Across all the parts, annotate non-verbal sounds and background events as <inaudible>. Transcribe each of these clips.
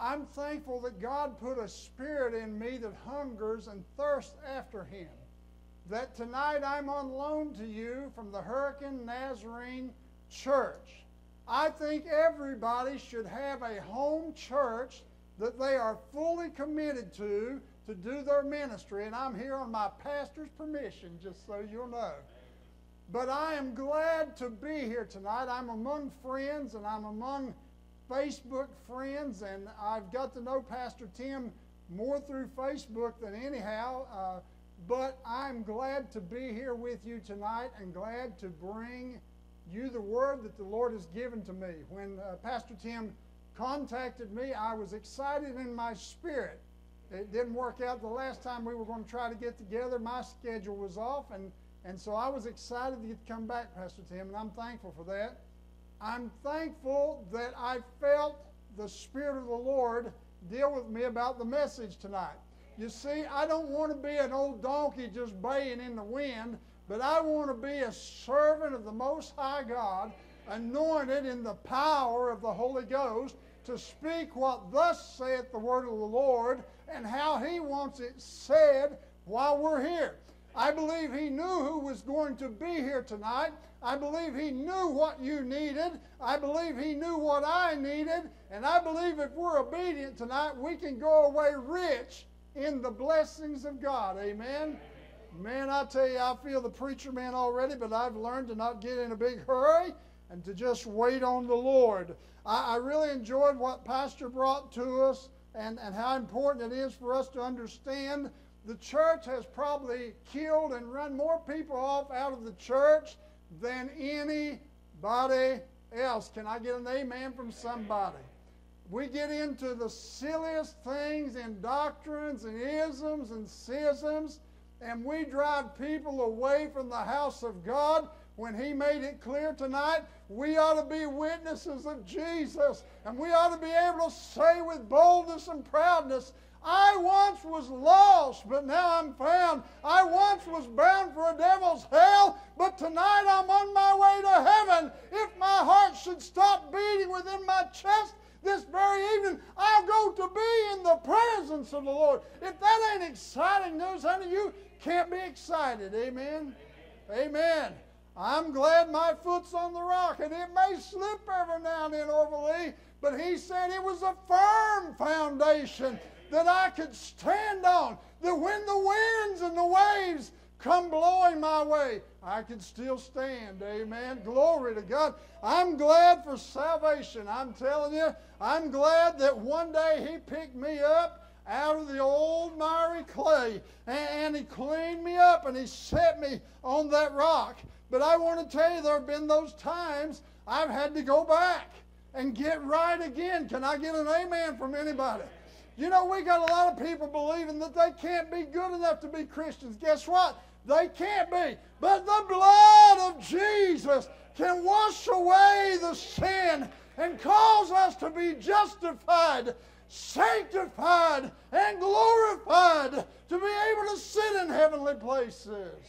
I'm thankful that God put a spirit in me that hungers and thirsts after Him. That tonight I'm on loan to you from the Hurricane Nazarene Church. I think everybody should have a home church that they are fully committed to to do their ministry, and I'm here on my pastor's permission, just so you'll know. But I am glad to be here tonight. I'm among friends and I'm among Facebook friends, and I've got to know Pastor Tim more through Facebook than anyhow. Uh, but I'm glad to be here with you tonight and glad to bring you the word that the Lord has given to me. When uh, Pastor Tim contacted me, I was excited in my spirit. It didn't work out the last time we were going to try to get together. My schedule was off, and, and so I was excited to get to come back, Pastor Tim, and I'm thankful for that. I'm thankful that I felt the Spirit of the Lord deal with me about the message tonight. You see, I don't want to be an old donkey just baying in the wind, but I want to be a servant of the Most High God, anointed in the power of the Holy Ghost to speak what thus saith the word of the Lord and how He wants it said while we're here. I believe He knew who was going to be here tonight. I believe He knew what you needed. I believe He knew what I needed. And I believe if we're obedient tonight, we can go away rich in the blessings of God. Amen. Man, I tell you, I feel the preacher man already, but I've learned to not get in a big hurry and to just wait on the Lord. I, I really enjoyed what Pastor brought to us and, and how important it is for us to understand the church has probably killed and run more people off out of the church than anybody else. Can I get an amen from somebody? We get into the silliest things and doctrines and isms and schisms, and we drive people away from the house of God when he made it clear tonight, we ought to be witnesses of Jesus. And we ought to be able to say with boldness and proudness, I once was lost, but now I'm found. I once was bound for a devil's hell, but tonight I'm on my way to heaven. If my heart should stop beating within my chest this very evening, I'll go to be in the presence of the Lord. If that ain't exciting news, honey, you can't be excited. Amen. Amen. I'm glad my foot's on the rock, and it may slip every now and then, Overly, but he said it was a firm foundation that I could stand on, that when the winds and the waves come blowing my way, I can still stand. Amen. Glory to God. I'm glad for salvation. I'm telling you, I'm glad that one day He picked me up out of the old miry clay and, He cleaned me up and He set me on that rock. But I want to tell you, there have been those times I've had to go back and get right again. Can I get an amen from anybody? You know, we got a lot of people believing that they can't be good enough to be Christians. Guess what? They can't be. But the blood of Jesus can wash away the sin and cause us to be justified, sanctified, and glorified to be able to sit in heavenly places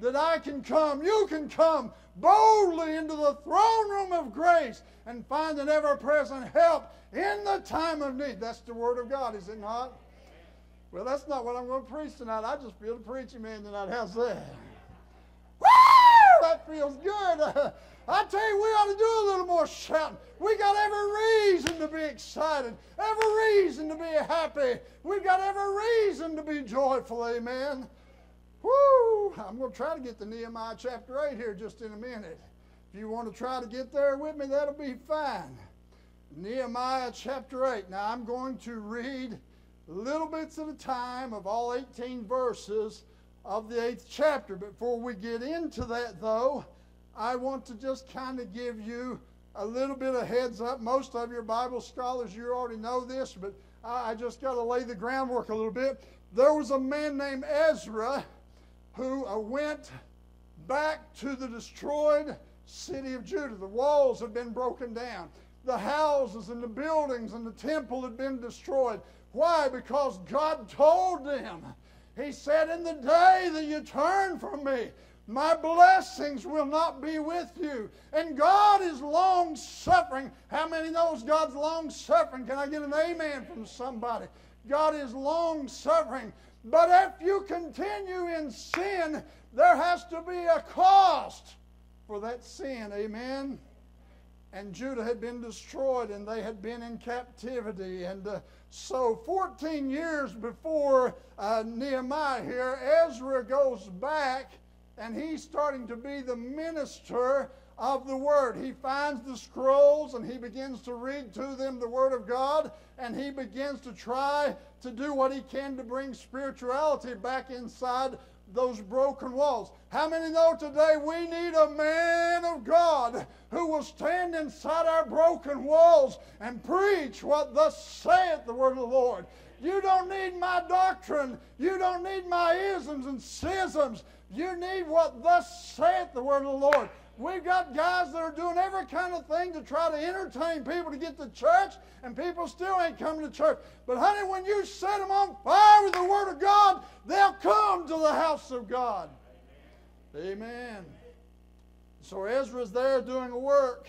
that I can come, you can come boldly into the throne room of grace and find an ever present help in the time of need. That's the Word of God, is it not? Well, that's not what I'm going to preach tonight. I just feel the preaching man tonight. How's that? Woo! That feels good. <laughs> I tell you, we ought to do a little more shouting. We got every reason to be excited, every reason to be happy. We've got every reason to be joyful. Amen. Whoo! I'm going to try to get to Nehemiah chapter 8 here just in a minute. If you want to try to get there with me, that'll be fine. Nehemiah chapter 8. Now, I'm going to read little bits at a time of all 18 verses of the eighth chapter. Before we get into that, though, I want to just kind of give you a little bit of heads up. Most of your Bible scholars, you already know this, but I just got to lay the groundwork a little bit. There was a man named Ezra who uh, went back to the destroyed city of Judah. The walls had been broken down, the houses and the buildings and the temple had been destroyed. Why? Because God told them. He said, In the day that you turn from me, My blessings will not be with you. And God is long suffering. How many knows God's long suffering? Can I get an amen from somebody? God is long suffering. But if you continue in sin, there has to be a cost for that sin. Amen. And Judah had been destroyed and they had been in captivity. And uh, so, 14 years before uh, Nehemiah here, Ezra goes back and he's starting to be the minister of the Word. He finds the scrolls and he begins to read to them the Word of God, and he begins to try to do what he can to bring spirituality back inside those broken walls. How many know today we need a man of God who will stand inside our broken walls and preach what thus saith the word of the Lord? You don't need my doctrine. You don't need my isms and schisms. You need what thus saith the word of the Lord. We've got guys that are doing every kind of thing to try to entertain people to get to church, and people still ain't coming to church. But, honey, when you set them on fire with the Word of God, they'll come to the house of God. Amen. So Ezra's there doing a work.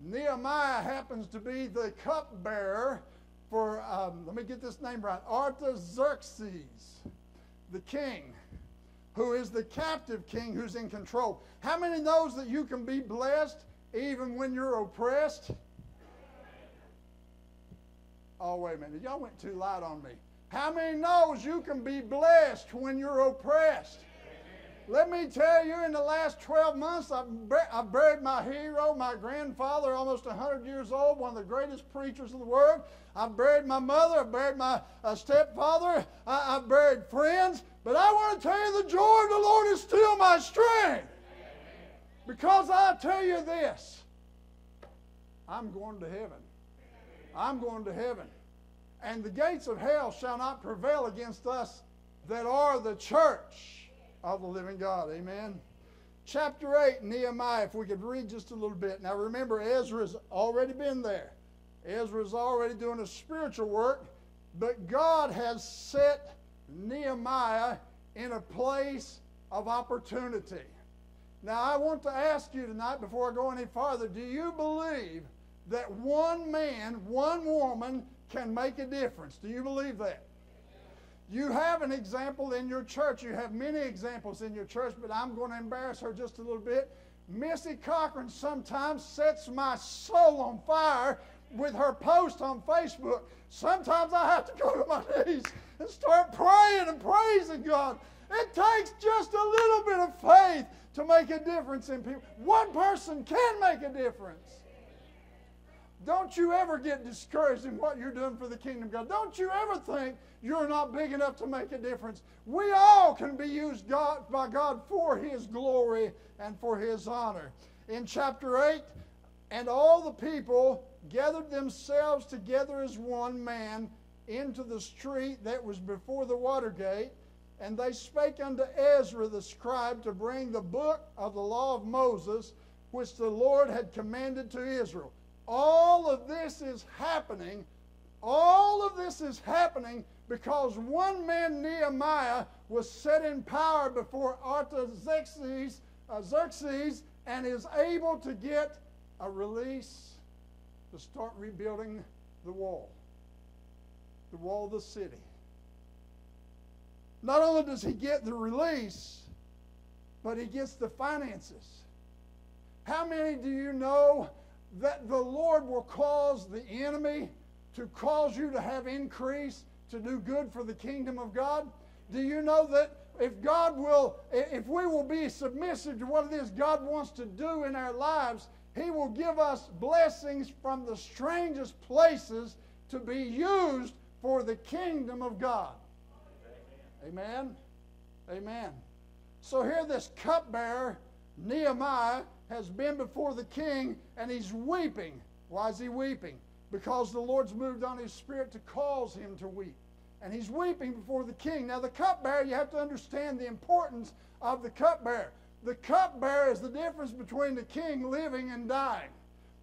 Nehemiah happens to be the cupbearer for, um, let me get this name right, Artaxerxes, the king who is the captive king who's in control. How many knows that you can be blessed even when you're oppressed? Oh, wait a minute. Y'all went too light on me. How many knows you can be blessed when you're oppressed? Let me tell you, in the last 12 months, I've, buried my hero, my grandfather, almost 100 years old, one of the greatest preachers in the world. I've buried my mother, I've buried my uh, stepfather, I, have buried friends. But I want to tell you, the joy of the Lord is still my strength. Because I tell you this I'm going to heaven. I'm going to heaven. And the gates of hell shall not prevail against us that are the church of the living God. Amen. Chapter 8, Nehemiah, if we could read just a little bit. Now remember, Ezra's already been there. Ezra's already doing a spiritual work, but God has set Nehemiah in a place of opportunity. Now, I want to ask you tonight, before I go any farther, do you believe that one man, one woman can make a difference? Do you believe that? You have an example in your church. You have many examples in your church, but I'm going to embarrass her just a little bit. Missy Cochran sometimes sets my soul on fire with her post on Facebook. Sometimes I have to go to my knees and start praying and praising God. It takes just a little bit of faith to make a difference in people. One person can make a difference. Don't you ever get discouraged in what you're doing for the kingdom of God. Don't you ever think you're not big enough to make a difference. We all can be used God, by God for His glory and for His honor. In chapter 8, and all the people gathered themselves together as one man into the street that was before the water gate. And they spake unto Ezra the scribe to bring the book of the law of Moses, which the Lord had commanded to Israel. All of this is happening. All of this is happening because one man, Nehemiah, was set in power before Artaxerxes uh, Xerxes, and is able to get a release to start rebuilding the wall, the wall of the city. Not only does he get the release, but he gets the finances. How many do you know that the Lord will cause the enemy to cause you to have increase, to do good for the kingdom of God? Do you know that if God will, if we will be submissive to what it is God wants to do in our lives, He will give us blessings from the strangest places to be used for the kingdom of God. Amen. Amen. So here, this cupbearer, Nehemiah, has been before the king and he's weeping. Why is he weeping? Because the Lord's moved on his spirit to cause him to weep. And he's weeping before the king. Now, the cupbearer, you have to understand the importance of the cupbearer. The cupbearer is the difference between the king living and dying.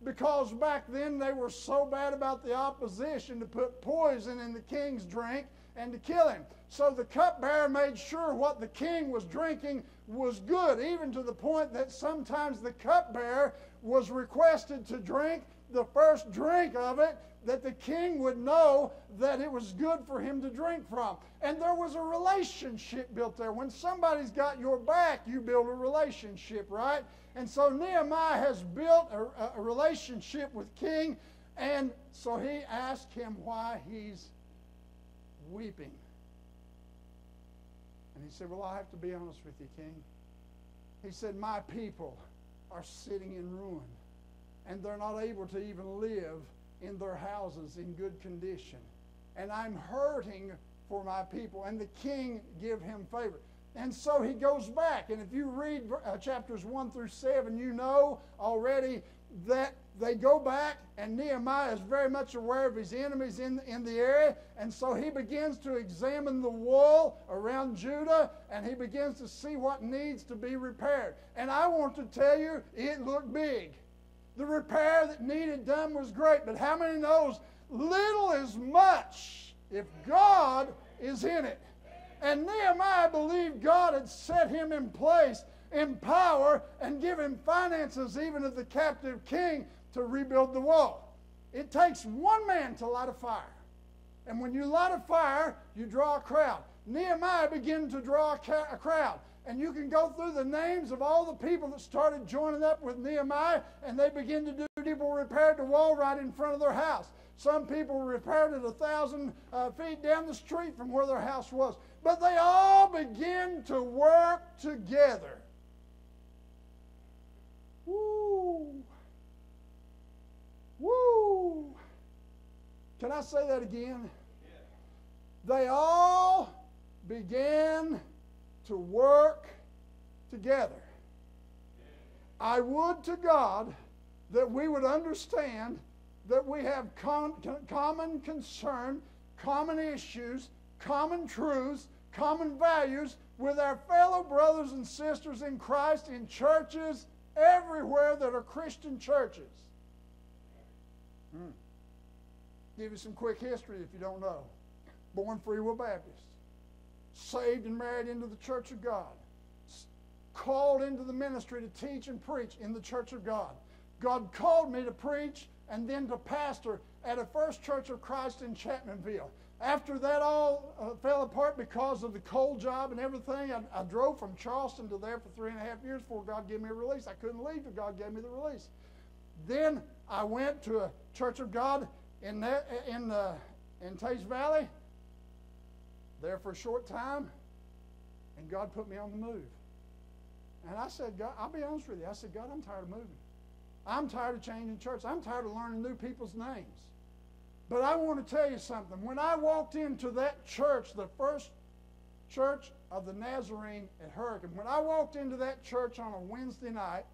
because back then they were so bad about the opposition to put poison in the king's drink and to kill him. So the cupbearer made sure what the king was drinking was good, even to the point that sometimes the cupbearer was requested to drink the first drink of it that the king would know that it was good for him to drink from. And there was a relationship built there. When somebody's got your back, you build a relationship, right? And so Nehemiah has built a, a relationship with king, and so he asked him why he's weeping. And he said, Well, I have to be honest with you, King. He said, My people are sitting in ruin, and they're not able to even live in their houses in good condition. And I'm hurting for my people. And the king give him favor. And so he goes back. And if you read uh, chapters 1 through 7, you know already that they go back, and Nehemiah is very much aware of his enemies in, in the area. And so he begins to examine the wall around Judah, and he begins to see what needs to be repaired. And I want to tell you, it looked big. The repair that needed done was great, but how many knows little is much if God is in it? And Nehemiah believed God had set him in place in power and given finances even of the captive king to rebuild the wall. It takes one man to light a fire. And when you light a fire, you draw a crowd. Nehemiah began to draw a, ca- a crowd. And you can go through the names of all the people that started joining up with Nehemiah, and they begin to do people repaired the wall right in front of their house. Some people repaired it a thousand uh, feet down the street from where their house was. But they all begin to work together. Woo! Woo! Can I say that again? They all began to work together. I would to God that we would understand that we have common concern, common issues, common truths, common values with our fellow brothers and sisters in Christ in churches everywhere that are Christian churches. Hmm. Give you some quick history if you don't know. Born Free Will Baptist saved and married into the church of God, called into the ministry to teach and preach in the church of God. God called me to preach and then to pastor at a First Church of Christ in Chapmanville. After that all uh, fell apart because of the coal job and everything, I, I, drove from Charleston to there for three and a half years before God gave me a release. I couldn't leave till God gave me the release. Then I went to a Church of God in, that, in, uh, in Teays Valley there for a short time, and God put me on the move. And I said, God, I'll be honest with you. I said, God, I'm tired of moving. I'm tired of changing church. I'm tired of learning new people's names. But I want to tell you something. When I walked into that church, the first church of the Nazarene at Hurricane, when I walked into that church on a Wednesday night,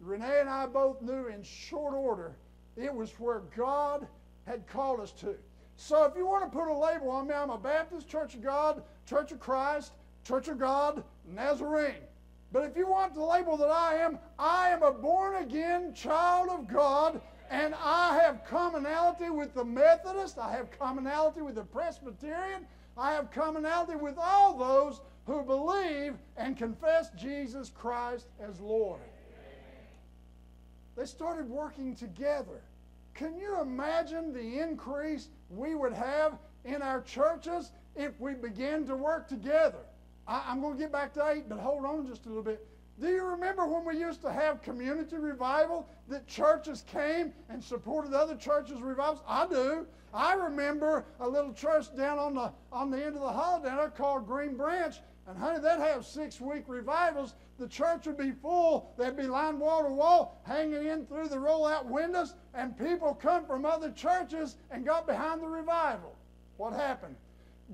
Renee and I both knew in short order it was where God had called us to. So if you want to put a label on me, I'm a Baptist, Church of God, Church of Christ, Church of God, Nazarene. But if you want the label that I am, I am a born again child of God, and I have commonality with the Methodist, I have commonality with the Presbyterian, I have commonality with all those who believe and confess Jesus Christ as Lord. They started working together. Can you imagine the increase we would have in our churches if we began to work together? I, am going to get back to eight, but hold on just a little bit. Do you remember when we used to have community revival that churches came and supported other churches' revivals? I do. I remember a little church down on the on the end of the down there called Green Branch, and honey, they'd have six week revivals. The church would be full. They'd be lined wall to wall, hanging in through the rollout windows, and people come from other churches and got behind the revival. What happened?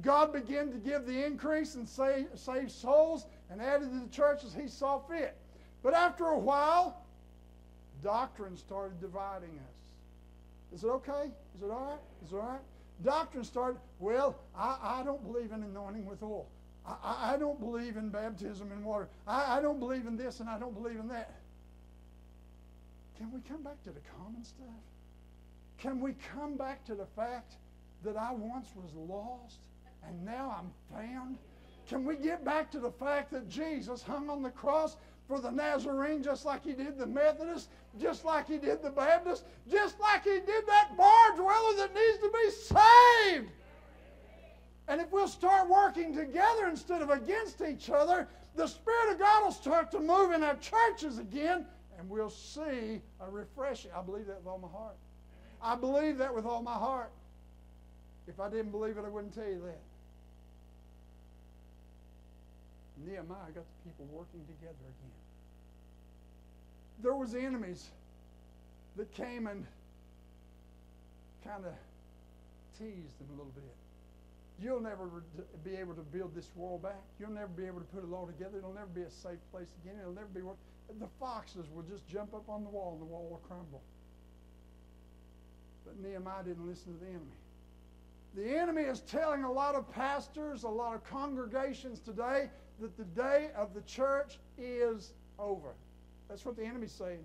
God began to give the increase and save, save souls and added to the church as He saw fit. But after a while, doctrine started dividing us. Is it okay? Is it all right? Is it all right? Doctrine started, well, I, I don't believe in anointing with oil. I, I don't believe in baptism in water. I, I don't believe in this and I don't believe in that. can we come back to the common stuff? Can we come back to the fact that I once was lost and now I'm found? Can we get back to the fact that Jesus hung on the cross for the Nazarene just like he did the Methodist, just like he did the Baptist, just like he did that bar dweller that needs to be saved? And if we'll start working together instead of against each other, the Spirit of God will start to move in our churches again, and we'll see a refreshing. I believe that with all my heart. I believe that with all my heart. If I didn't believe it, I wouldn't tell you that. Nehemiah got the people working together again. There was enemies that came and kind of teased them a little bit. You'll never be able to build this wall back. You'll never be able to put it all together. It'll never be a safe place again. It'll never be work. The foxes will just jump up on the wall and the wall will crumble. But Nehemiah didn't listen to the enemy. The enemy is telling a lot of pastors, a lot of congregations today that the day of the church is over. That's what the enemy's saying.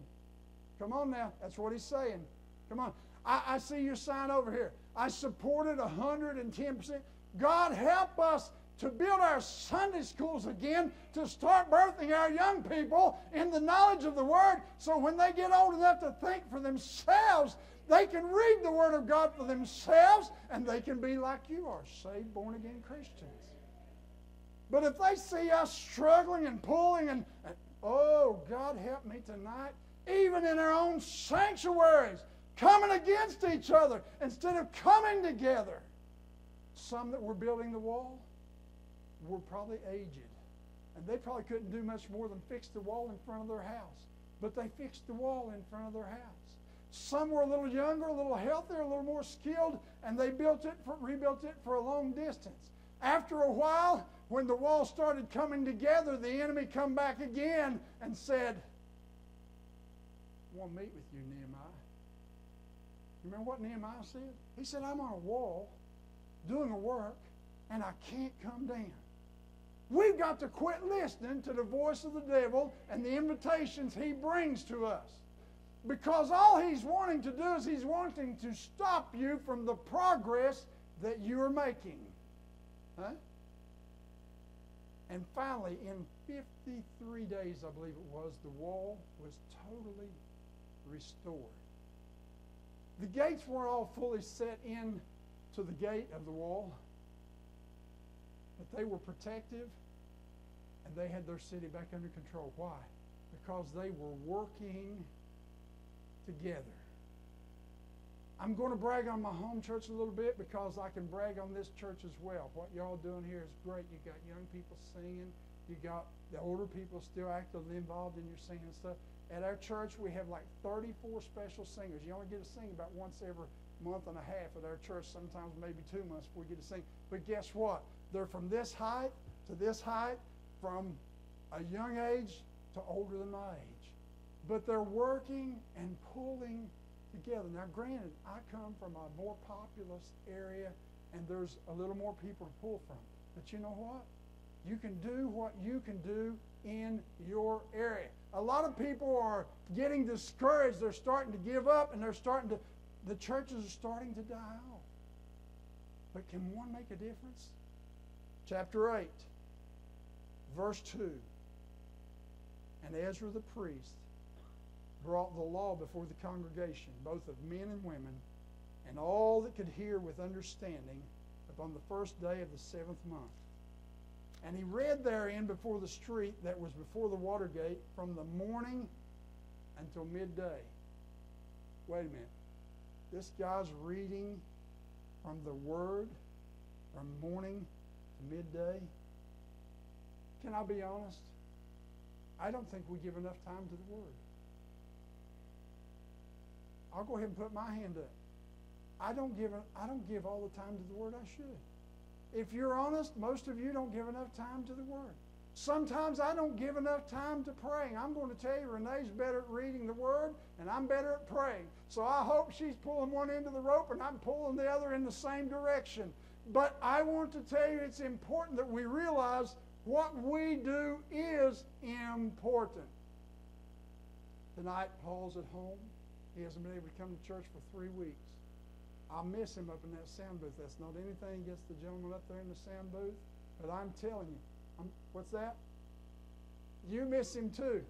Come on now. That's what he's saying. Come on. I, I see your sign over here. I supported 110%. God help us to build our Sunday schools again, to start birthing our young people in the knowledge of the Word, so when they get old enough to think for themselves, they can read the Word of God for themselves, and they can be like you are, saved, born again Christians. But if they see us struggling and pulling and, and oh, God help me tonight, even in our own sanctuaries, coming against each other instead of coming together. Some that were building the wall were probably aged. And they probably couldn't do much more than fix the wall in front of their house. But they fixed the wall in front of their house. Some were a little younger, a little healthier, a little more skilled, and they built it for, rebuilt it for a long distance. After a while, when the wall started coming together, the enemy come back again and said, I want to meet with you, Nehemiah. You remember what Nehemiah said? He said, I'm on a wall doing a work and I can't come down. We've got to quit listening to the voice of the devil and the invitations he brings to us. Because all he's wanting to do is he's wanting to stop you from the progress that you are making. Huh? And finally, in 53 days, I believe it was, the wall was totally restored. The gates weren't all fully set in to the gate of the wall, but they were protective and they had their city back under control. Why? Because they were working together. I'm going to brag on my home church a little bit because I can brag on this church as well. What y'all doing here is great. You got young people singing. You got the older people still actively involved in your singing stuff. At our church, we have like 34 special singers. You only get to sing about once every month and a half at our church, sometimes maybe two months before we get to sing. But guess what? They're from this height to this height, from a young age to older than my age. But they're working and pulling together. Now, granted, I come from a more populous area and there's a little more people to pull from. But you know what? You can do what you can do in your area. A lot of people are getting discouraged. They're starting to give up and they're starting to, the churches are starting to die off. But can one make a difference? Chapter 8, verse 2. And Ezra the priest brought the law before the congregation, both of men and women, and all that could hear with understanding upon the first day of the seventh month. And he read therein before the street that was before the water gate from the morning until midday. Wait a minute. This guy's reading from the Word from morning to midday. Can I be honest? I don't think we give enough time to the Word. I'll go ahead and put my hand up. I don't give I don't give all the time to the Word I should. If you're honest, most of you don't give enough time to the Word. Sometimes I don't give enough time to praying. I'm going to tell you, Renee's better at reading the Word, and I'm better at praying. So I hope she's pulling one end of the rope and I'm pulling the other in the same direction. But I want to tell you it's important that we realize what we do is important. Tonight, Paul's at home. He hasn't been able to come to church for three weeks. I miss him up in that sound booth. That's not anything against the gentleman up there in the sound booth, but I'm telling you, I'm, what's that? You miss him too.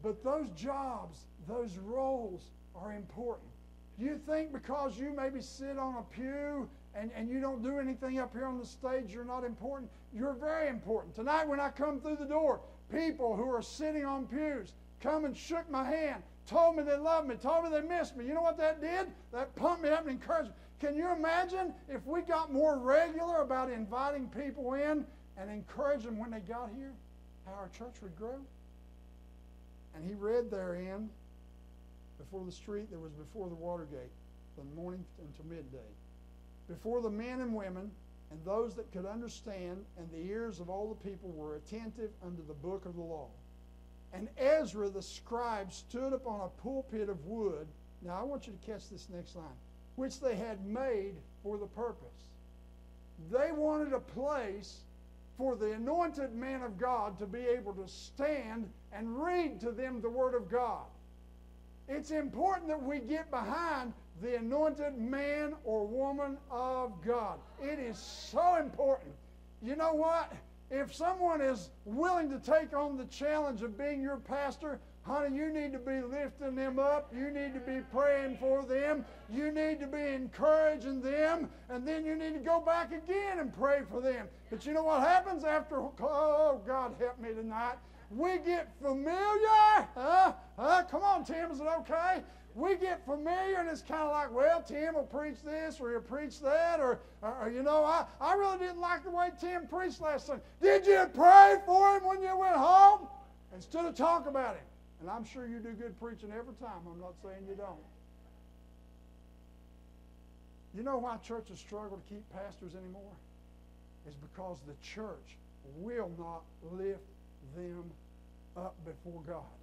But those jobs, those roles are important. You think because you maybe sit on a pew and, and you don't do anything up here on the stage, you're not important? You're very important. Tonight, when I come through the door, people who are sitting on pews come and shook my hand, told me they loved me, told me they missed me. You know what that did? That pumped me up and encouraged me. Can you imagine if we got more regular about inviting people in and encouraging them when they got here, how our church would grow? And he read therein before the street that was before the water gate, from morning until midday. Before the men and women and those that could understand, and the ears of all the people were attentive unto the book of the law. And Ezra the scribe stood upon a pulpit of wood. Now I want you to catch this next line, which they had made for the purpose. They wanted a place for the anointed man of God to be able to stand and read to them the Word of God. It's important that we get behind the anointed man or woman of God. It is so important. You know what? If someone is willing to take on the challenge of being your pastor, honey, you need to be lifting them up. You need to be praying for them. You need to be encouraging them. And then you need to go back again and pray for them. But you know what happens after, oh, God help me tonight. We get familiar. Huh? Huh? Come on, Tim, is it okay? We get familiar and it's kind of like, well, Tim will preach this or he'll preach that, or, or, you know, I, I really didn't like the way Tim preached last Sunday. Did you pray for him when you went home? Instead of talk about him. And I'm sure you do good preaching every time. I'm not saying you don't. You know why churches struggle to keep pastors anymore? It's because the church will not lift them up before God.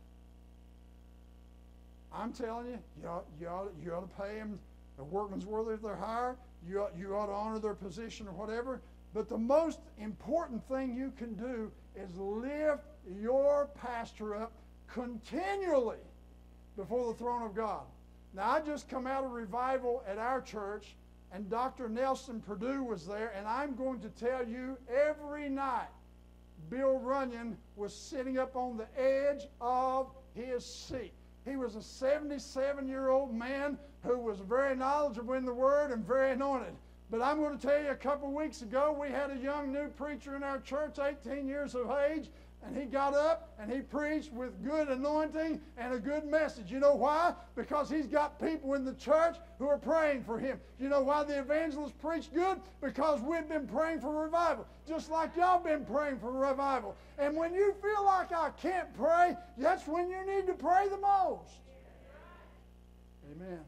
I'm telling you, you ought, you ought, you ought to pay them the workman's worthy of their hire. You ought, you ought to honor their position or whatever. But the most important thing you can do is lift your pastor up continually before the throne of God. Now, I just come out of revival at our church, and Dr. Nelson Purdue was there, and I'm going to tell you every night, Bill Runyon was sitting up on the edge of his seat. He was a 77 year old man who was very knowledgeable in the Word and very anointed. But I'm going to tell you, a couple weeks ago, we had a young new preacher in our church, 18 years of age, and he got up and he preached with good anointing and a good message. You know why? Because he's got people in the church who are praying for him. You know why the evangelist preached good? Because we've been praying for revival, just like y'all been praying for revival. And when you feel like I can't pray, that's when you need to pray the most. Amen.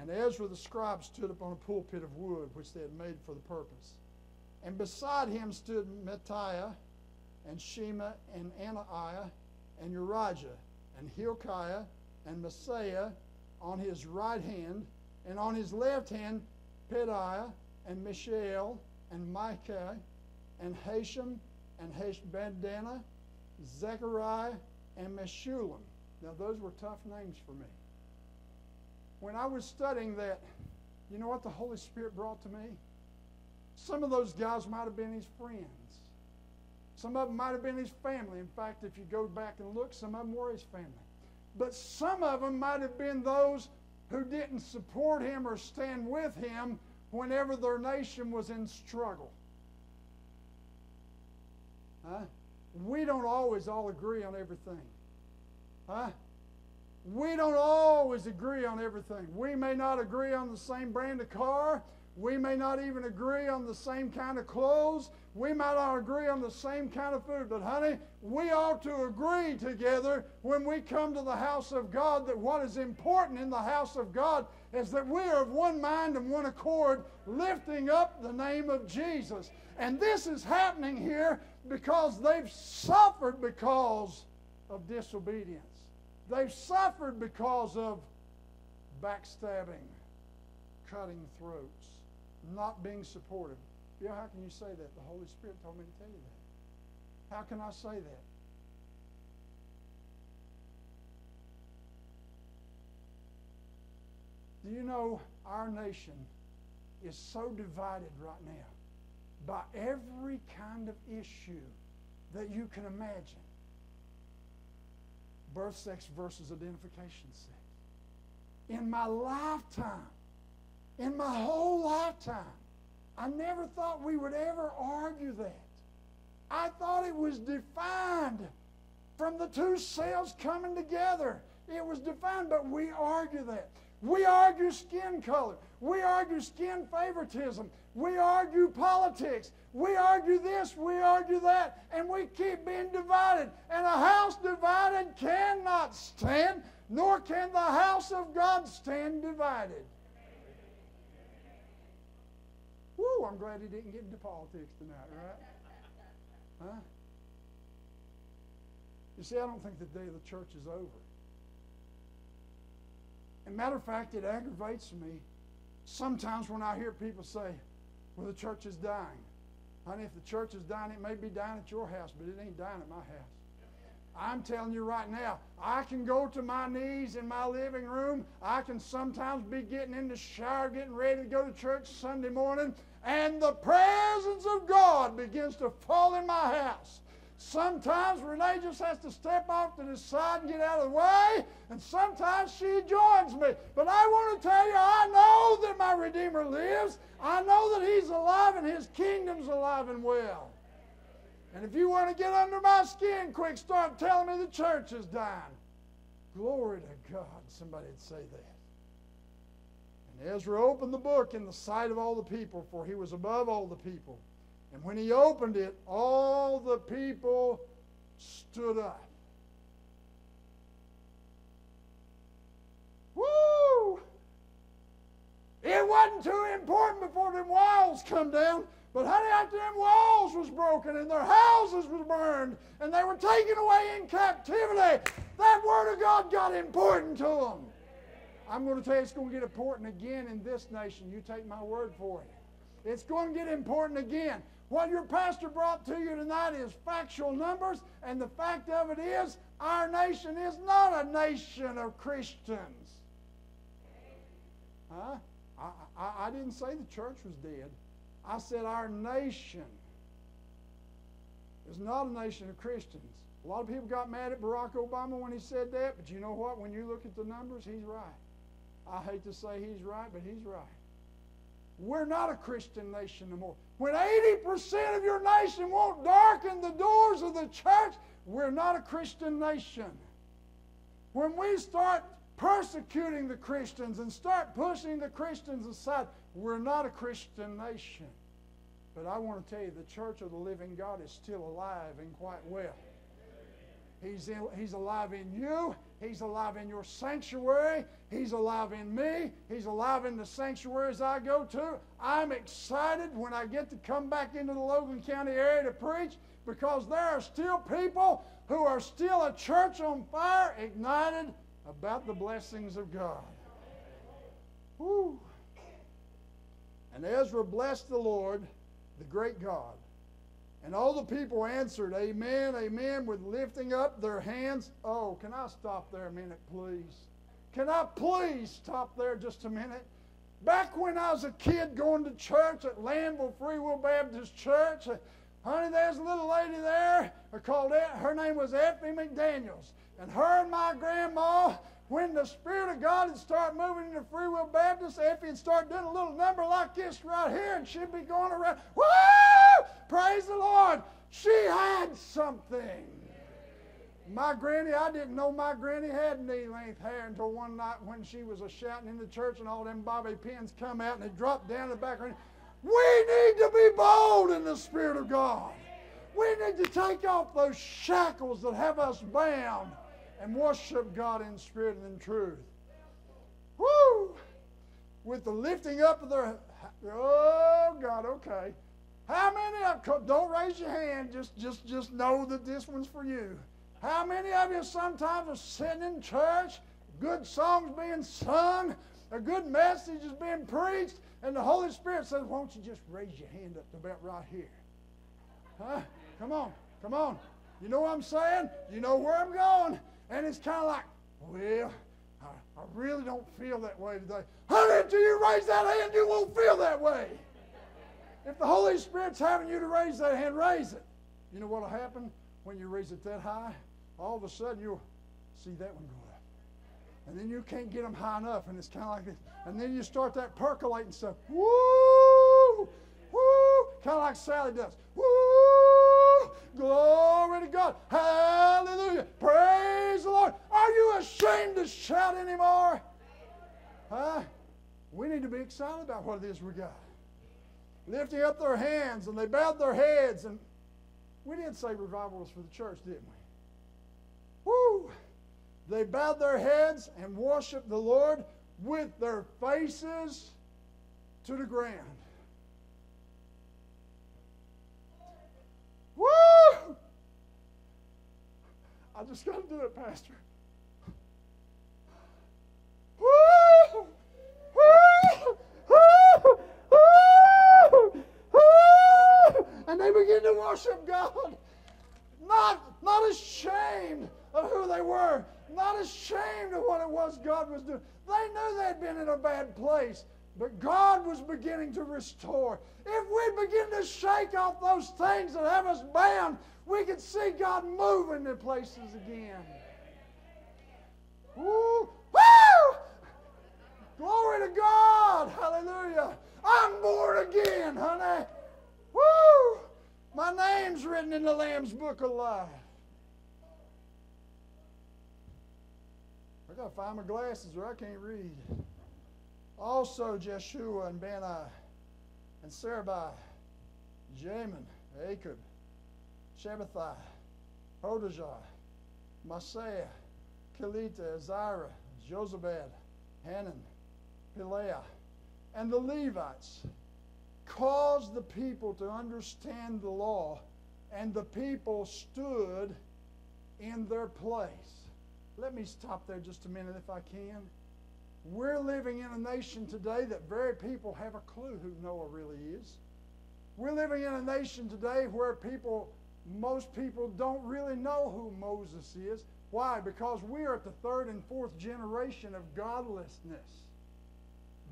And Ezra the scribe stood upon a pulpit of wood which they had made for the purpose. And beside him stood Mattaiah and Shema and Ananiah and Urijah and Hilkiah and Maaseiah on his right hand, and on his left hand Pedaiah and Mishael and Micah and Hashum and Hashbadana, Zechariah and Meshullam. Now those were tough names for me. When I was studying that, you know what the Holy Spirit brought to me? Some of those guys might have been his friends. Some of them might have been his family. In fact, if you go back and look, some of them were his family. But some of them might have been those who didn't support him or stand with him whenever their nation was in struggle. Huh? We don't always all agree on everything. Huh? We don't always agree on everything. We may not agree on the same brand of car. We may not even agree on the same kind of clothes. We might not agree on the same kind of food. But, honey, we ought to agree together when we come to the house of God that what is important in the house of God is that we are of one mind and one accord, lifting up the name of Jesus. And this is happening here because they've suffered because of disobedience. They've suffered because of backstabbing, cutting throats not being supportive. Bill, how can you say that? The Holy Spirit told me to tell you that. How can I say that? Do you know our nation is so divided right now by every kind of issue that you can imagine? Birth sex versus identification sex. In my lifetime, in my whole lifetime, I never thought we would ever argue that. I thought it was defined from the two cells coming together. It was defined, but we argue that. We argue skin color. We argue skin favoritism. We argue politics. We argue this. We argue that. And we keep being divided. And a house divided cannot stand, nor can the house of God stand divided. Woo, I'm glad he didn't get into politics tonight, right? Huh? You see, I don't think the day of the church is over. And matter of fact, it aggravates me sometimes when I hear people say, well, the church is dying. Honey, if the church is dying, it may be dying at your house, but it ain't dying at my house. I'm telling you right now, I can go to my knees in my living room. I can sometimes be getting in the shower, getting ready to go to church Sunday morning, and the presence of God begins to fall in my house. Sometimes Renee just has to step off to the side and get out of the way, and sometimes she joins me. But I want to tell you, I know that my Redeemer lives. I know that He's alive and His kingdom's alive and well. And if you want to get under my skin quick, start telling me the church is dying. Glory to God. Somebody would say that. And Ezra opened the book in the sight of all the people, for he was above all the people. And when he opened it, all the people stood up. Woo! It wasn't too important before them walls come down. But honey, after them walls was broken and their houses was burned and they were taken away in captivity, that word of God got important to them. I'm going to tell you it's going to get important again in this nation. You take my word for it. It's going to get important again. What your pastor brought to you tonight is factual numbers, and the fact of it is, our nation is not a nation of Christians. Huh? I, I, I didn't say the church was dead. I said our nation is not a nation of Christians. A lot of people got mad at Barack Obama when he said that, but you know what? When you look at the numbers, he's right. I hate to say he's right, but he's right. We're not a Christian nation anymore. When 80% of your nation won't darken the doors of the church, we're not a Christian nation. When we start persecuting the Christians and start pushing the Christians aside, we're not a Christian nation. But I want to tell you, the church of the living God is still alive and quite well. He's, in, he's alive in you. He's alive in your sanctuary. He's alive in me. He's alive in the sanctuaries I go to. I'm excited when I get to come back into the Logan County area to preach because there are still people who are still a church on fire, ignited about the blessings of God. Woo. And Ezra blessed the Lord, the great God. And all the people answered, Amen, Amen, with lifting up their hands. Oh, can I stop there a minute, please? Can I please stop there just a minute? Back when I was a kid going to church at Landville Free Will Baptist Church, honey, there's a little lady there called her name was Effie McDaniels. And her and my grandma, when the Spirit of God would start moving into Free Will Baptist, Effie would start doing a little number like this right here, and she'd be going around, woo! Praise the Lord. She had something. My granny, I didn't know my granny had knee length hair until one night when she was a shouting in the church and all them bobby pins come out and they dropped down in the back. We need to be bold in the Spirit of God. We need to take off those shackles that have us bound and worship God in spirit and in truth. Woo! With the lifting up of their, oh God, okay. How many of don't raise your hand, just, just, just know that this one's for you. How many of you sometimes are sitting in church, good songs being sung, a good message is being preached, and the Holy Spirit says, Won't you just raise your hand up to about right here? Huh? Come on, come on. You know what I'm saying? You know where I'm going. And it's kind of like, well, I really don't feel that way today. Honey, until you raise that hand, you won't feel that way. If the Holy Spirit's having you to raise that hand, raise it. You know what'll happen when you raise it that high? All of a sudden you'll see that one go up. And then you can't get them high enough, and it's kind of like this. And then you start that percolating stuff. Woo! Woo! Kind of like Sally does. Woo! Glory to God. Hallelujah. Praise the Lord. Are you ashamed to shout anymore? Huh? We need to be excited about what it is we got. Lifting up their hands, and they bowed their heads. And we didn't say revival was for the church, didn't we? Woo! They bowed their heads and worshiped the Lord with their faces to the ground. Woo! I just got to do it, Pastor. And they begin to worship God. Not, not ashamed of who they were, not ashamed of what it was God was doing. They knew they'd been in a bad place, but God was beginning to restore. If we begin to shake off those things that have us bound, we can see God moving in places again. Woo! Woo! Glory to God! Hallelujah! I'm born again, honey. Woo! My name's written in the Lamb's Book of Life. I gotta find my glasses or I can't read. Also, Jeshua and Bani and Sarabai, Jamin, Akkub, Shabbethai, Hodijah, Maaseiah, Kelita, Azira, Jozabad, Hanan, Pelaiah, and the Levites caused the people to understand the law, and the people stood in their place. Let me stop there just a minute if I can. We're living in a nation today that very people have a clue who Noah really is. We're living in a nation today where people, most people don't really know who Moses is. Why? Because we are at the third and fourth generation of godlessness.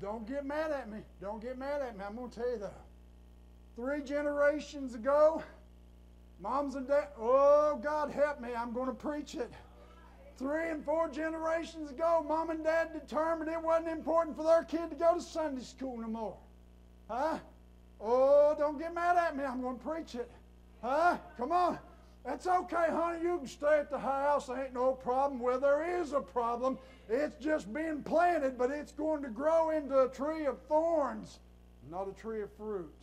Don't get mad at me. Don't get mad at me. I'm going to tell you though. Three generations ago, moms and dads, oh, God help me, I'm going to preach it. Three and four generations ago, mom and dad determined it wasn't important for their kid to go to Sunday school no more. Huh? Oh, don't get mad at me. I'm going to preach it. Huh? Come on. That's okay, honey. You can stay at the house. There ain't no problem. Well, there is a problem. It's just being planted, but it's going to grow into a tree of thorns, not a tree of fruit.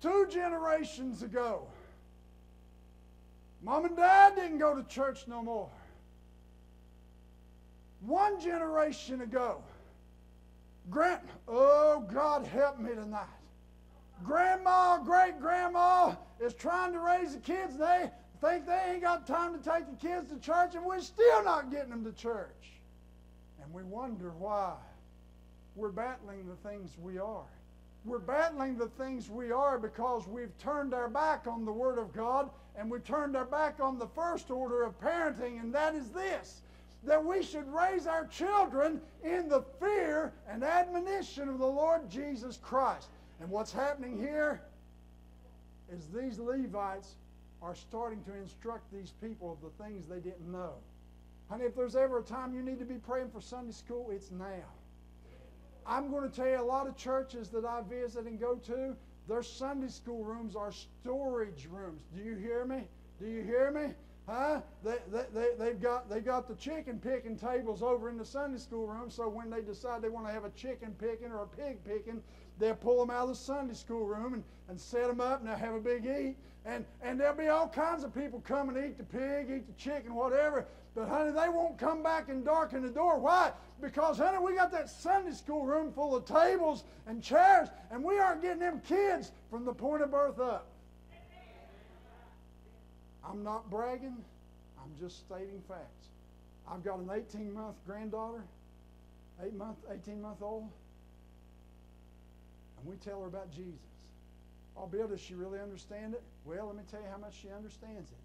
Two generations ago, Mom and Dad didn't go to church no more. One generation ago, Grant, oh God help me tonight. Grandma, great grandma is trying to raise the kids. They think they ain't got time to take the kids to church, and we're still not getting them to church. And we wonder why we're battling the things we are. We're battling the things we are because we've turned our back on the Word of God and we've turned our back on the first order of parenting, and that is this that we should raise our children in the fear and admonition of the Lord Jesus Christ. And what's happening here is these Levites are starting to instruct these people of the things they didn't know. Honey, if there's ever a time you need to be praying for Sunday school, it's now. I'm going to tell you a lot of churches that I visit and go to, their Sunday school rooms are storage rooms. Do you hear me? Do you hear me? Huh? They, they, they, they've, got, they've got the chicken picking tables over in the Sunday school room, so when they decide they want to have a chicken picking or a pig picking, they'll pull them out of the Sunday school room and, and set them up and they'll have a big eat. And, and there'll be all kinds of people come and eat the pig, eat the chicken, whatever. But, honey, they won't come back and darken the door. Why? Because, honey, we got that Sunday school room full of tables and chairs, and we aren't getting them kids from the point of birth up. I'm not bragging, I'm just stating facts. I've got an 18 month granddaughter, 8 month, 18 month old, and we tell her about Jesus. Albeit, does she really understand it? Well, let me tell you how much she understands it.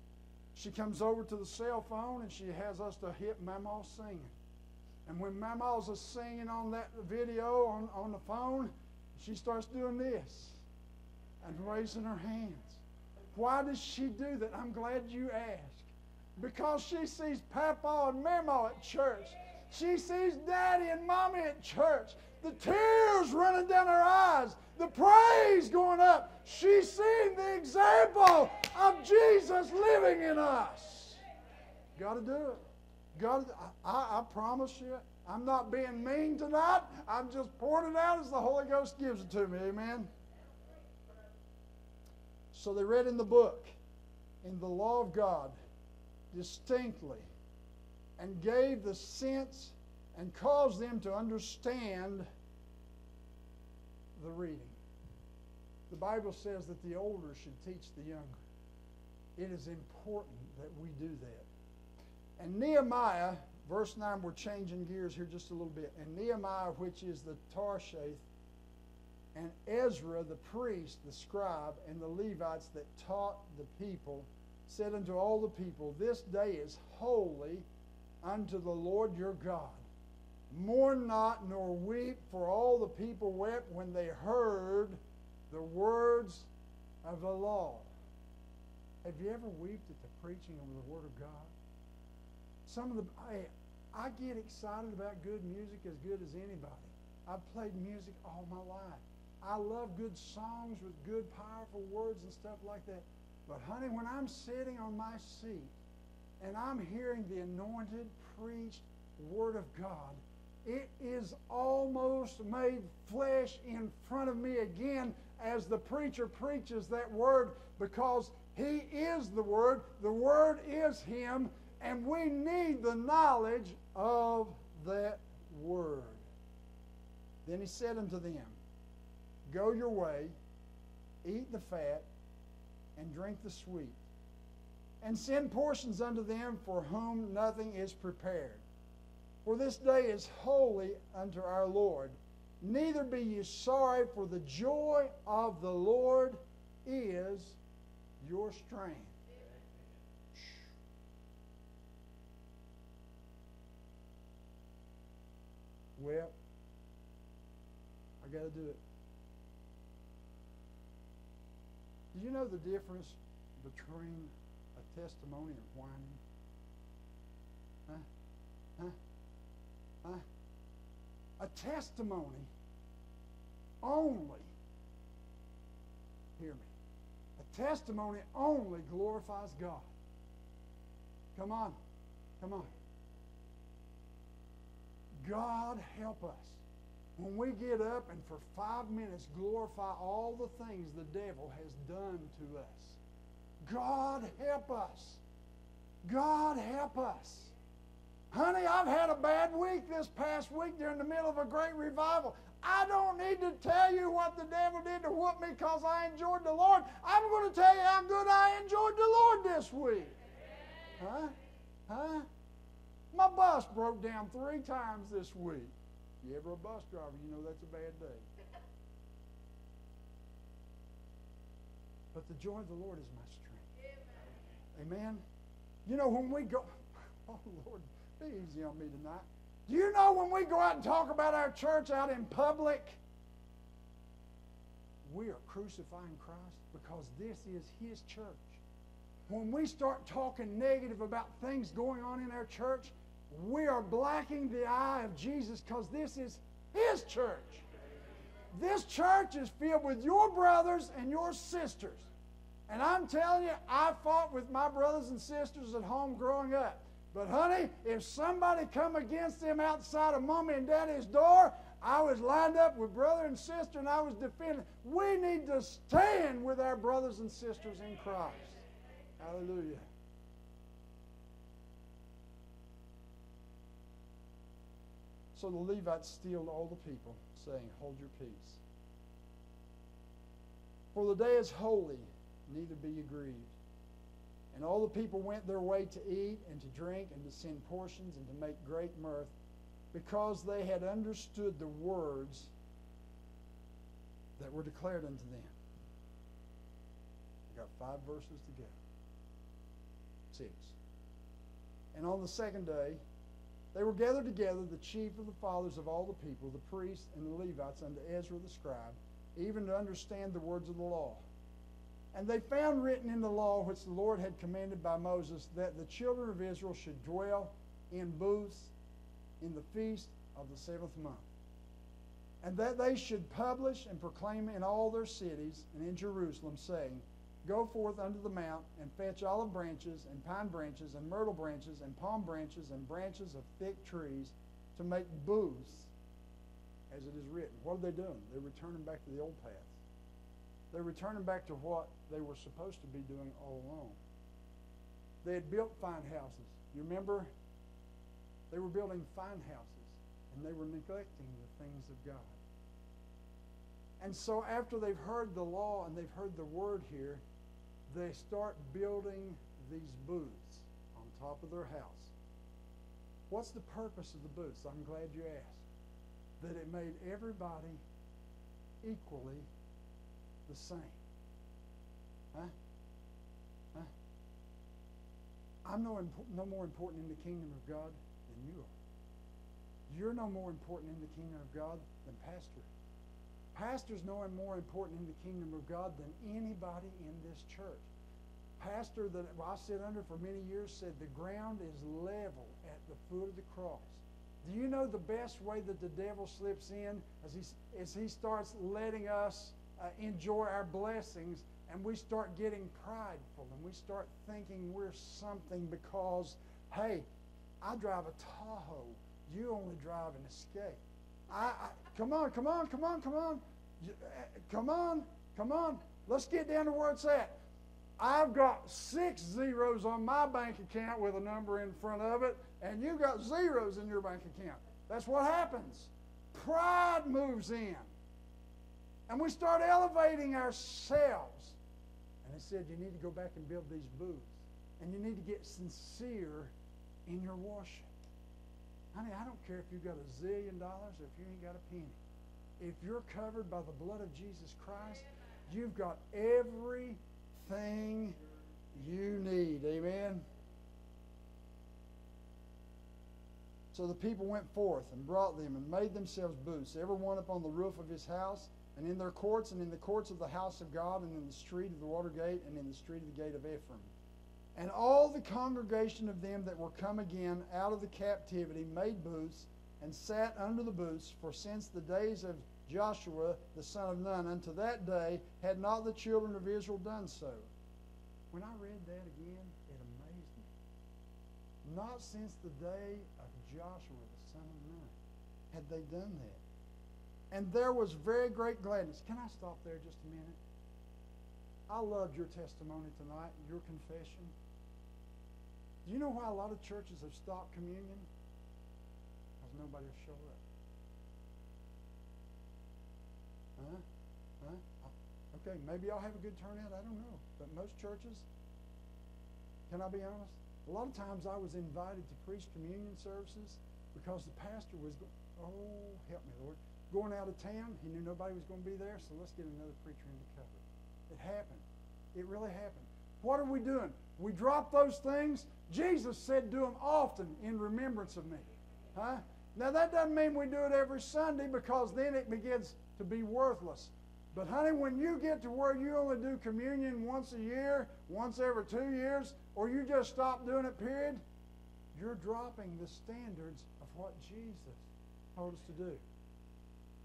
She comes over to the cell phone and she has us to hit Mama singing. And when Mama's was singing on that video on, on the phone, she starts doing this and raising her hands. Why does she do that? I'm glad you asked. Because she sees Papa and Mama at church. She sees Daddy and Mommy at church. The tears running down her eyes. The praise going up. She's seeing the example of Jesus living in us. Got to do it. To, I, I promise you, I'm not being mean tonight. I'm just pouring it out as the Holy Ghost gives it to me. Amen. So they read in the book, in the law of God, distinctly, and gave the sense and caused them to understand the reading. The Bible says that the older should teach the younger. It is important that we do that. And Nehemiah, verse 9, we're changing gears here just a little bit. And Nehemiah, which is the Tirshatha, and Ezra, the priest, the scribe, and the Levites that taught the people, said unto all the people, This day is holy unto the Lord your God. Mourn not nor weep, for all the people wept when they heard the words of the law. Have you ever wept at the preaching of the Word of God? Some of the I, I get excited about good music as good as anybody. I've played music all my life. I love good songs with good, powerful words and stuff like that. But, honey, when I'm sitting on my seat and I'm hearing the anointed, preached Word of God, it is almost made flesh in front of me again as the preacher preaches that Word because He is the Word, the Word is Him, and we need the knowledge of that Word. Then He said unto them, Go your way, eat the fat, and drink the sweet, and send portions unto them for whom nothing is prepared. For this day is holy unto our Lord. Neither be ye sorry, for the joy of the Lord is your strength. Well, I got to do it. Do you know the difference between a testimony and whining? Huh? Huh? Huh? A testimony only, hear me, a testimony only glorifies God. Come on. Come on. God help us when we get up and for five minutes glorify all the things the devil has done to us. God help us. God help us. Honey, I've had a bad week this past week during the middle of a great revival. I don't need to tell you what the devil did to whoop me because I enjoyed the Lord. I'm going to tell you how good I enjoyed the Lord this week. Huh? Huh? My bus broke down three times this week. You ever a bus driver, you know that's a bad day. But the joy of the Lord is my strength. Amen. You know, when we go, <laughs> oh Lord, be easy on me tonight. Do you know when we go out and talk about our church out in public, we are crucifying Christ because this is His church. When we start talking negative about things going on in our church, we are blacking the eye of Jesus because this is His church. This church is filled with your brothers and your sisters. And I'm telling you, I fought with my brothers and sisters at home growing up. But honey, if somebody come against them outside of mommy and daddy's door, I was lined up with brother and sister and I was defending. We need to stand with our brothers and sisters in Christ. Hallelujah. So the Levites stilled all the people, saying, Hold your peace. For the day is holy, neither be ye grieved. And all the people went their way to eat and to drink and to send portions and to make great mirth, because they had understood the words that were declared unto them. We got five verses to go. Six. And on the second day, they were gathered together, the chief of the fathers of all the people, the priests and the Levites, unto Ezra the scribe, even to understand the words of the law. And they found written in the law which the Lord had commanded by Moses that the children of Israel should dwell in booths in the feast of the seventh month, and that they should publish and proclaim in all their cities and in Jerusalem, saying, Go forth unto the mount and fetch olive branches and pine branches and myrtle branches and palm branches and branches of thick trees to make booths, as it is written. What are they doing? They're returning back to the old path. They're returning back to what they were supposed to be doing all along. They had built fine houses. You remember? They were building fine houses, and they were neglecting the things of God. And so, after they've heard the law and they've heard the word here, they start building these booths on top of their house. What's the purpose of the booths? I'm glad you asked. That it made everybody equally the same. Huh? Huh? I'm no, no more important in the kingdom of God than you are. You're no more important in the kingdom of God than pastor. Pastor's no more important in the kingdom of God than anybody in this church. Pastor that I sit under for many years said the ground is level at the foot of the cross. Do you know the best way that the devil slips in as he, as he starts letting us uh, enjoy our blessings and we start getting prideful and we start thinking we're something because, hey, I drive a Tahoe. You only drive an Escape. I, I come on, come on, come on, come on, uh, come on, come on. Let's get down to where it's at. I've got six zeros on my bank account with a number in front of it, and you got zeros in your bank account. That's what happens. Pride moves in and we start elevating ourselves. And it said, you need to go back and build these booths. And you need to get sincere in your worship. Honey, I don't care if you've got a zillion dollars or if you ain't got a penny. If you're covered by the blood of Jesus Christ, you've got everything you need. Amen? So the people went forth and brought them and made themselves booths, every one upon the roof of his house and in their courts, and in the courts of the house of God, and in the street of the water gate, and in the street of the gate of Ephraim. And all the congregation of them that were come again out of the captivity made booths, and sat under the booths, for since the days of Joshua the son of Nun unto that day had not the children of Israel done so. When I read that again, it amazed me. Not since the day of Joshua the son of Nun had they done that and there was very great gladness. Can I stop there just a minute? I loved your testimony tonight, your confession. Do you know why a lot of churches have stopped communion? Because nobody will show up. Huh? Huh? Oh, okay, maybe I'll have a good turnout. I don't know. But most churches, can I be honest? A lot of times I was invited to preach communion services because the pastor was, oh, help me, Lord going out of town. He knew nobody was going to be there, so let's get another preacher in to cover it. It happened. It really happened. What are we doing? We drop those things. Jesus said, Do them often in remembrance of me. Huh? Now, that doesn't mean we do it every Sunday because then it begins to be worthless. But, honey, when you get to where you only do communion once a year, once every two years, or you just stop doing it, period, you're dropping the standards of what Jesus told us to do.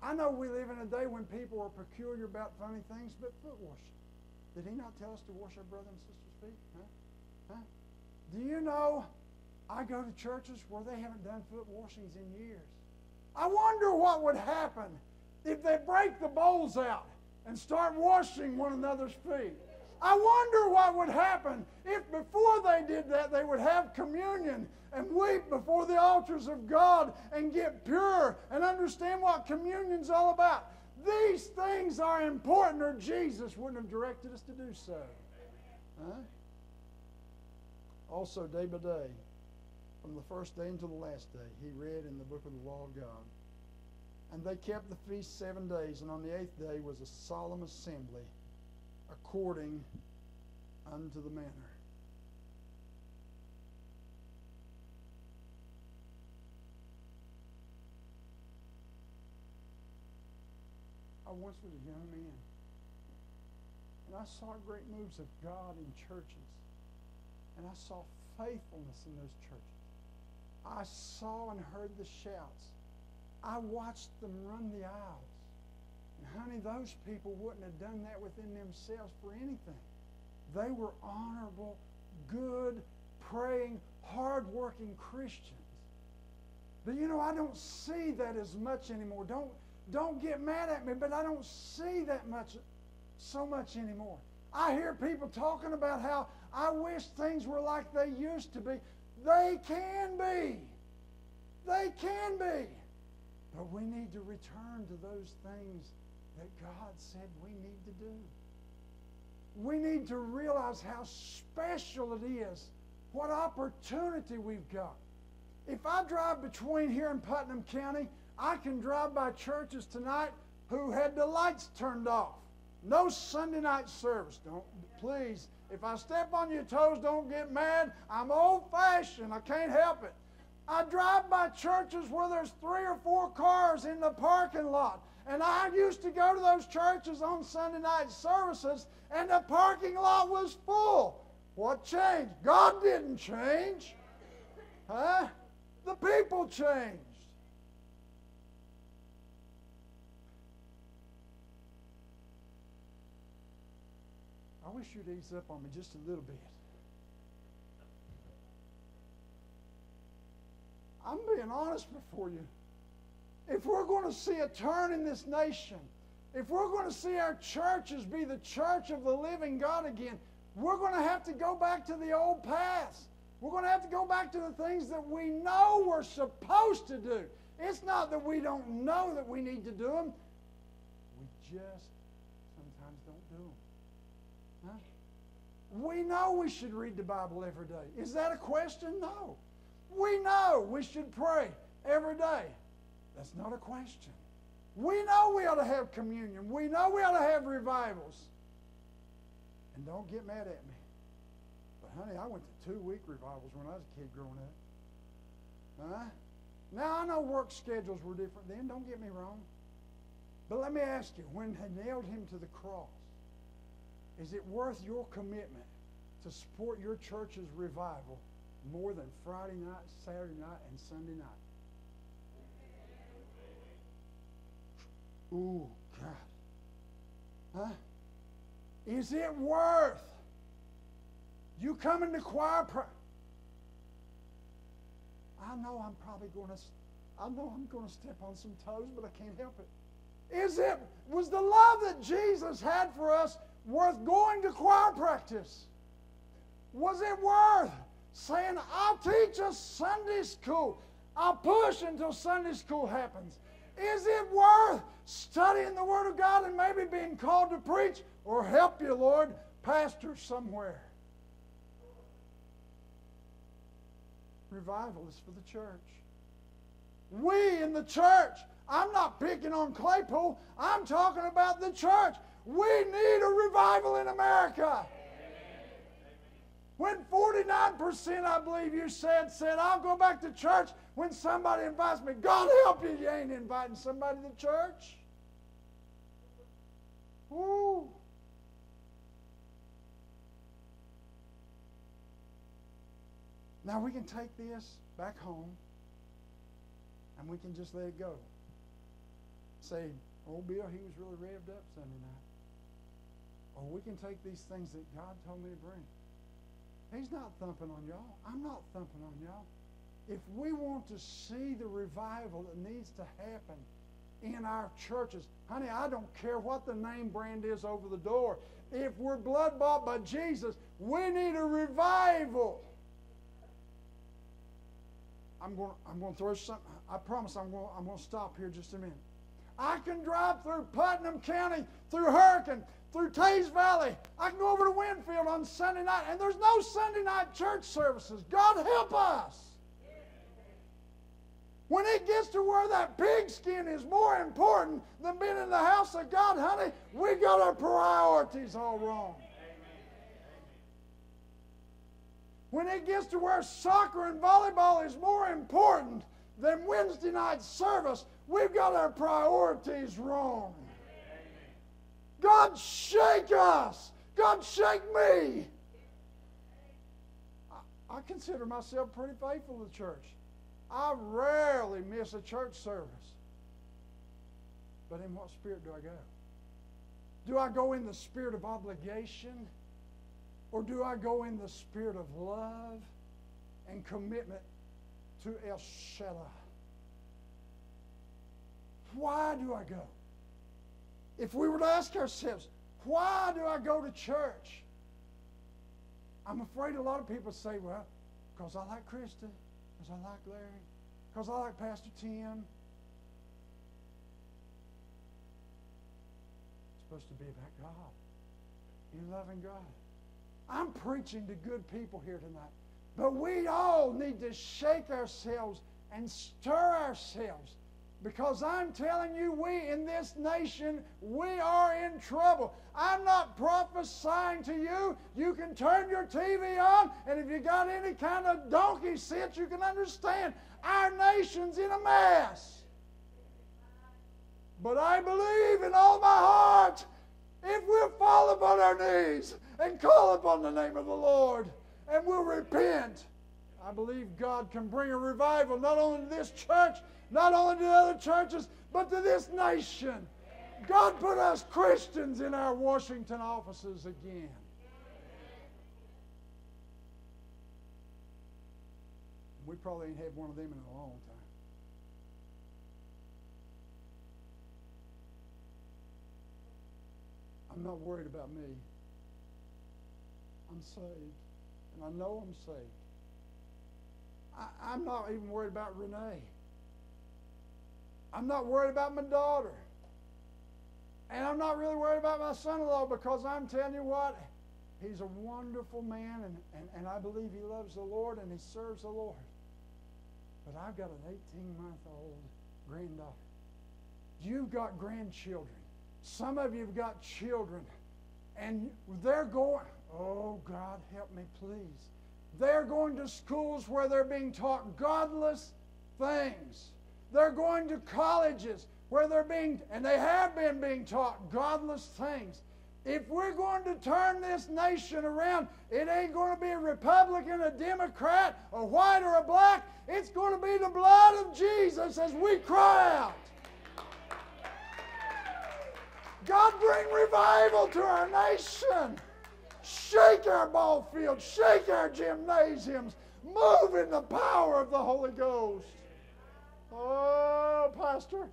I know we live in a day when people are peculiar about funny things, but foot washing. Did he not tell us to wash our brothers and sisters' feet? Huh? Huh? Do you know I go to churches where they haven't done foot washings in years? I wonder what would happen if they break the bowls out and start washing one another's feet. I wonder what would happen if before they did that, they would have communion and weep before the altars of God and get pure and understand what communion's all about. These things are important, or Jesus wouldn't have directed us to do so. Huh? Also, day by day, from the first day until the last day, he read in the book of the law of God. And they kept the feast seven days, and on the eighth day was a solemn assembly according unto the manner. I once was a young man, and I saw great moves of God in churches, and I saw faithfulness in those churches. I saw and heard the shouts. I watched them run the aisle. Honey, those people wouldn't have done that within themselves for anything. They were honorable, good, praying, hardworking Christians. But you know, I don't see that as much anymore. Don't, don't get mad at me, but I don't see that much so much anymore. I hear people talking about how I wish things were like they used to be. They can be. They can be. But we need to return to those things that God said we need to do. We need to realize how special it is, what opportunity we've got. If I drive between here and Putnam County, I can drive by churches tonight who had the lights turned off. No Sunday night service. Don't please. If I step on your toes, don't get mad. I'm old fashioned. I can't help it. I drive by churches where there's three or four cars in the parking lot. And I used to go to those churches on Sunday night services, and the parking lot was full. What changed? God didn't change. Huh? The people changed. I wish you'd ease up on me just a little bit. I'm being honest before you. If we're going to see a turn in this nation, if we're going to see our churches be the church of the living God again, we're going to have to go back to the old paths. We're going to have to go back to the things that we know we're supposed to do. It's not that we don't know that we need to do them. We just sometimes don't do them. Huh? We know we should read the Bible every day. Is that a question? No. We know we should pray every day. That's not a question. We know we ought to have communion. We know we ought to have revivals. And don't get mad at me. But, honey, I went to two week revivals when I was a kid growing up. Huh? Now, I know work schedules were different then. Don't get me wrong. But let me ask you when they nailed him to the cross, is it worth your commitment to support your church's revival more than Friday night, Saturday night, and Sunday night? Ooh, God. Huh? Is it worth you coming to choir? Pra- I know I'm probably going to. I know I'm going to step on some toes, but I can't help it. Is it was the love that Jesus had for us worth going to choir practice? Was it worth saying, "I'll teach us Sunday school. I'll push until Sunday school happens"? Is it worth studying the Word of God and maybe being called to preach or help you, Lord, pastor somewhere? Revival is for the church. We in the church, I'm not picking on Claypool, I'm talking about the church. We need a revival in America. When 49%, I believe you said, said, I'll go back to church when somebody invites me. God help you, you ain't inviting somebody to church. Woo. Now we can take this back home and we can just let it go. Say, old Bill, he was really revved up Sunday night. Or we can take these things that God told me to bring. He's not thumping on y'all. I'm not thumping on y'all. If we want to see the revival that needs to happen in our churches, honey, I don't care what the name brand is over the door. If we're blood bought by Jesus, we need a revival. I'm going, I'm going to throw something. I promise I'm going, I'm going to stop here just a minute. I can drive through Putnam County, through Hurricane, through Teays Valley. I can go over to Winfield on Sunday night, and there's no Sunday night church services. God help us. When it gets to where that pigskin is more important than being in the house of God, honey, we got our priorities all wrong. When it gets to where soccer and volleyball is more important than Wednesday night service, we've got our priorities wrong. God, shake us. God, shake me. I, I consider myself pretty faithful to the church. I rarely miss a church service. But in what spirit do I go? Do I go in the spirit of obligation? Or do I go in the spirit of love and commitment to El Shaddai? Why do I go? If we were to ask ourselves, why do I go to church? I'm afraid a lot of people say, well, because I like Krista, because I like Larry, because I like Pastor Tim. Supposed to be about God. You loving God. I'm preaching to good people here tonight. But we all need to shake ourselves and stir ourselves because I'm telling you, we in this nation, we are in trouble. I'm not prophesying to you. You can turn your TV on, and if you got any kind of donkey sense, you can understand our nation's in a mess. But I believe in all my heart, if we'll fall upon our knees and call upon the name of the Lord and we'll repent, I believe God can bring a revival not only to this church, not only to the other churches, but to this nation. God put us Christians in our Washington offices again. We probably ain't had one of them in a long time. I'm not worried about me. I'm saved, and I know I'm saved. I, am not even worried about Renee. I'm not worried about my daughter. And I'm not really worried about my son in law because I'm telling you what, he's a wonderful man and, and, and I believe he loves the Lord and he serves the Lord. But I've got an 18 month old granddaughter. You've got grandchildren. Some of you have got children. And they're going, oh, God, help me, please. They're going to schools where they're being taught godless things. They're going to colleges where they're being, and they have been being taught godless things. If we're going to turn this nation around, it ain't going to be a Republican, a Democrat, a white, or a black. It's going to be the blood of Jesus as we cry out. God, bring revival to our nation. Shake our ball fields, shake our gymnasiums, move in the power of the Holy Ghost. Oh, Pastor,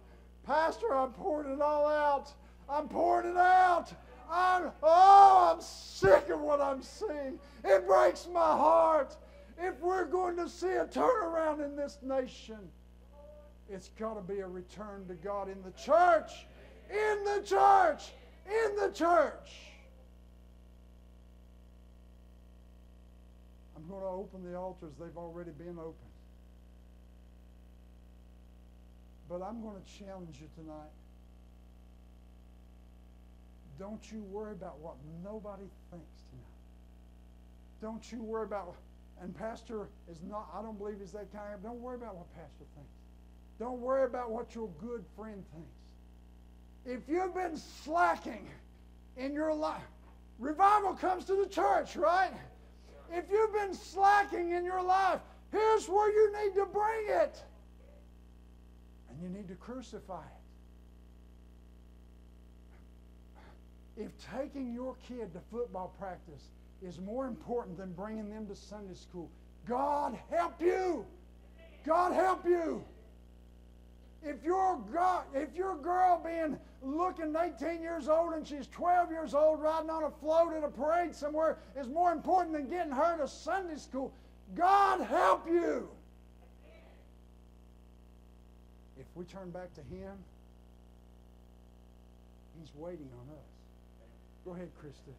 Pastor, I'm pouring it all out. I'm pouring it out. I'm, oh, I'm sick of what I'm seeing. It breaks my heart. If we're going to see a turnaround in this nation, it's got to be a return to God in the church. In the church. In the church. I'm going to open the altars. They've already been opened. But I'm going to challenge you tonight. Don't you worry about what nobody thinks tonight. Don't you worry about, and Pastor is not, I don't believe he's that kind of, don't worry about what Pastor thinks. Don't worry about what your good friend thinks. If you've been slacking in your life, revival comes to the church, right? If you've been slacking in your life, here's where you need to bring it And you need to crucify it. If taking your kid to football practice is more important than bringing them to Sunday school, God help you. God help you. If your God, if your girl being looking 18 years old and she's 12 years old riding on a float at a parade somewhere is more important than getting her to Sunday school, God help you. if we turn back to Him, He's waiting on us. Go ahead, Krista.